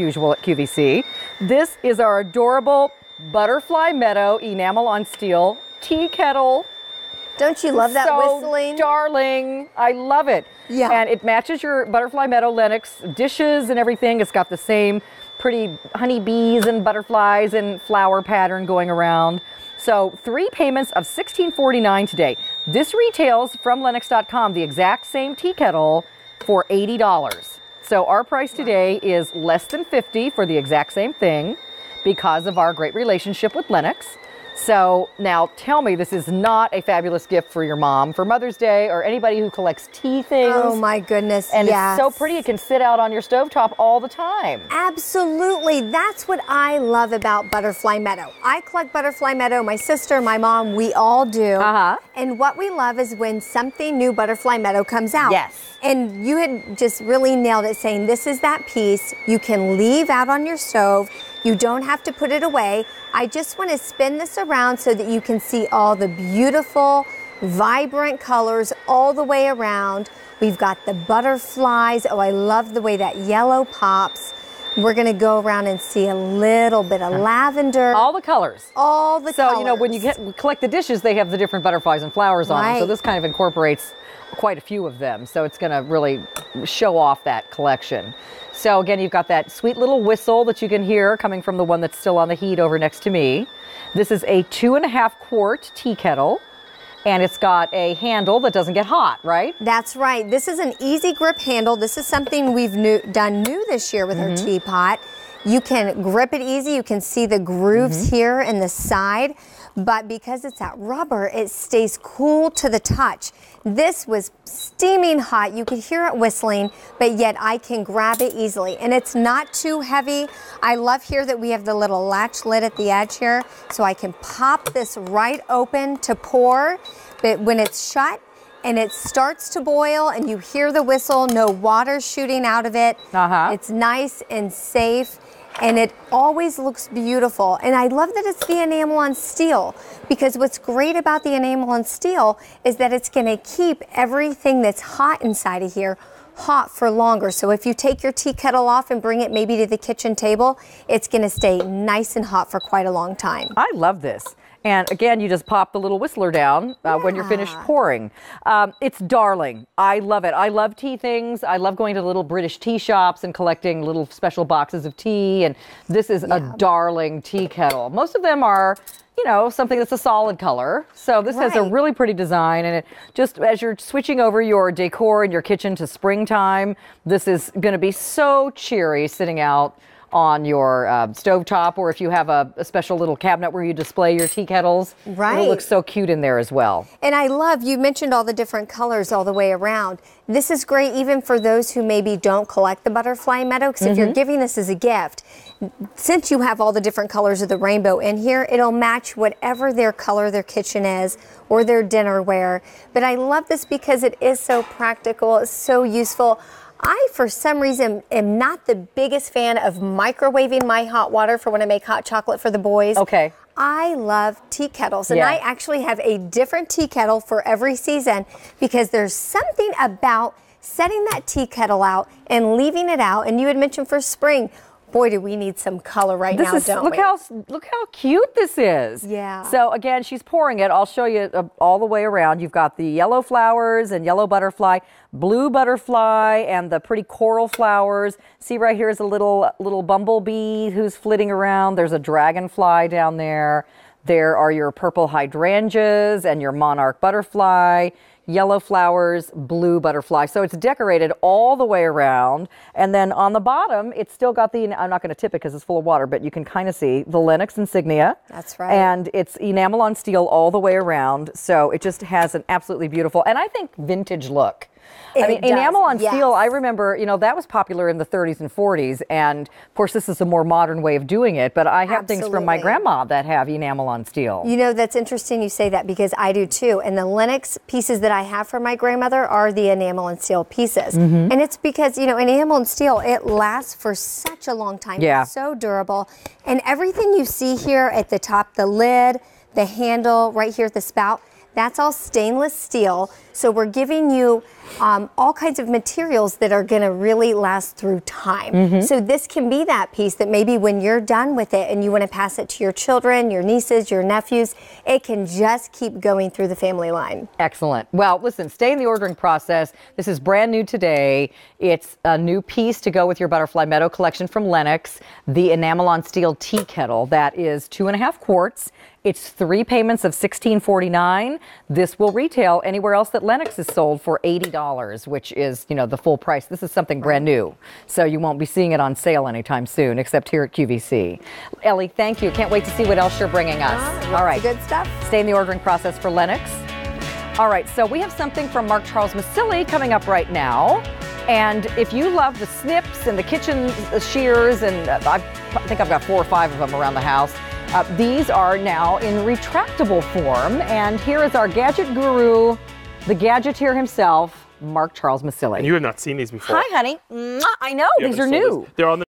usual at QVC. This is our adorable Butterfly Meadow enamel on steel tea kettle. Don't you love that so whistling? darling. I love it. Yeah. And it matches your Butterfly Meadow Lenox dishes and everything. It's got the same pretty honeybees and butterflies and flower pattern going around. So three payments of $16.49 today. This retails from Lenox.com the exact same tea kettle for $80. So our price today is less than 50 for the exact same thing because of our great relationship with Lenox. So now tell me this is not a fabulous gift for your mom for Mother's Day or anybody who collects tea things. Oh my goodness. And yes. it's so pretty it can sit out on your stovetop all the time. Absolutely. That's what I love about Butterfly Meadow. I collect Butterfly Meadow, my sister, my mom, we all do. Uh-huh. And what we love is when something new Butterfly Meadow comes out. Yes. And you had just really nailed it saying this is that piece you can leave out on your stove. You don't have to put it away. I just want to spin this around so that you can see all the beautiful, vibrant colors all the way around. We've got the butterflies. Oh, I love the way that yellow pops. We're going to go around and see a little bit of lavender. All the colors. All the So, colors. you know, when you get collect the dishes, they have the different butterflies and flowers on them. So this kind of incorporates quite a few of them. So it's going to really show off that collection. So again, you've got that sweet little whistle that you can hear coming from the one that's still on the heat over next to me. This is a two and a half quart tea kettle. And it's got a handle that doesn't get hot, right? That's right. This is an easy grip handle. This is something we've new, done new this year with Mm-hmm. our teapot. You can grip it easy. You can see the grooves Mm-hmm. here in the side. But because it's that rubber, it stays cool to the touch. This was steaming hot. You could hear it whistling, but yet I can grab it easily. And it's not too heavy. I love here that we have the little latch lid at the edge here, so I can pop this right open to pour. But when it's shut, and it starts to boil and you hear the whistle, no water shooting out of it. Uh-huh. It's nice and safe and it always looks beautiful. And I love that it's the enamel on steel because what's great about the enamel on steel is that it's going to keep everything that's hot inside of here hot for longer. So if you take your tea kettle off and bring it maybe to the kitchen table, it's going to stay nice and hot for quite a long time. I love this. And again, you just pop the little whistler down uh, when you're finished pouring. Um, it's darling. I love it. I love tea things. I love going to little British tea shops and collecting little special boxes of tea. And this is a darling tea kettle. Most of them are, you know, something that's a solid color. So this has a really pretty design. And it just as you're switching over your decor in your kitchen to springtime, this is going to be so cheery sitting out on your uh, stovetop, or if you have a, a special little cabinet where you display your tea kettles. Right. It looks so cute in there as well. And I love, you mentioned all the different colors all the way around. This is great even for those who maybe don't collect the butterfly meadow, because if you're giving this as a gift, since you have all the different colors of the rainbow in here, it'll match whatever their color their kitchen is or their dinnerware. But I love this because it is so practical, it's so useful. I, for some reason, am not the biggest fan of microwaving my hot water for when I make hot chocolate for the boys. Okay. I love tea kettles, and Yeah. I actually have a different tea kettle for every season because there's something about setting that tea kettle out and leaving it out. And you had mentioned for spring, boy, do we need some color right This now, is don't look we? how look how cute this is. Yeah. So again, she's pouring it. I'll show you uh, all the way around. You've got the yellow flowers and yellow butterfly, blue butterfly, and the pretty coral flowers. See right here is a little little bumblebee who's flitting around. There's a dragonfly down there. There are your purple hydrangeas and your monarch butterfly yellow flowers, blue butterfly. So it's decorated all the way around. And then on the bottom, it's still got the, I'm not going to tip it because it's full of water, but you can kind of see the Lenox insignia. That's right. And it's enamel on steel all the way around. So it just has an absolutely beautiful, and I think vintage look. I mean, does, enamel on yes. steel, I remember, you know, that was popular in the 30s and 40s. And of course, this is a more modern way of doing it. But I have things from my grandma that have enamel on steel. You know, that's interesting you say that because I do too. And the Lenox pieces that I have from my grandmother are the enamel and steel pieces. Mm-hmm. And it's because, you know, enamel and steel, it lasts for such a long time. Yeah. It's so durable. And everything you see here at the top, the lid, the handle, right here at the spout, that's all stainless steel. So we're giving you um, all kinds of materials that are going to really last through time. So this can be that piece that maybe when you're done with it and you want to pass it to your children, your nieces, your nephews, it can just keep going through the family line. Excellent. Well, listen, stay in the ordering process. This is brand new today. It's a new piece to go with your Butterfly Meadow collection from Lenox, the enamel on steel tea kettle. That is two and a half quarts. It's three payments of $16.49. This will retail anywhere else that Lenox is sold for $80, which is, you know, the full price. This is something brand new. So you won't be seeing it on sale anytime soon, except here at QVC. Ellie, thank you. Can't wait to see what else you're bringing us. All good stuff. Stay in the ordering process for Lenox. All right, so we have something from Mark Charles Misilli coming up right now. And if you love the snips and the kitchen shears, and uh, I think I've got four or five of them around the house, uh, these are now in retractable form. And here is our gadget guru, the gadgeteer himself, Mark Charles Misilli. And you have not seen these before. Hi, honey. Mwah, I know, You these are haven't sold new. this. They're on the